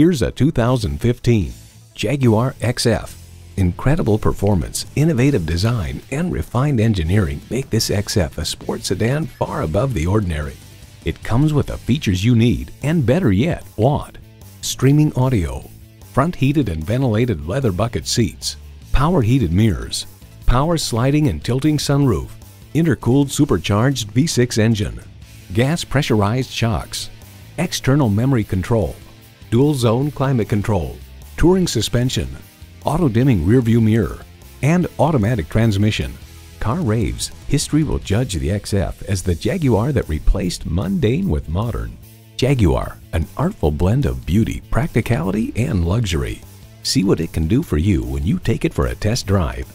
Here's a 2015 Jaguar XF. Incredible performance, innovative design, and refined engineering make this XF a sport sedan far above the ordinary. It comes with the features you need, and better yet, want. Streaming audio, front heated and ventilated leather bucket seats, power heated mirrors, power sliding and tilting sunroof, intercooled supercharged V6 engine, gas pressurized shocks, external memory control, dual zone climate control, touring suspension, auto dimming rearview mirror, and automatic transmission. Car raves, history will judge the XF as the Jaguar that replaced mundane with modern. Jaguar, an artful blend of beauty, practicality, and luxury. See what it can do for you when you take it for a test drive.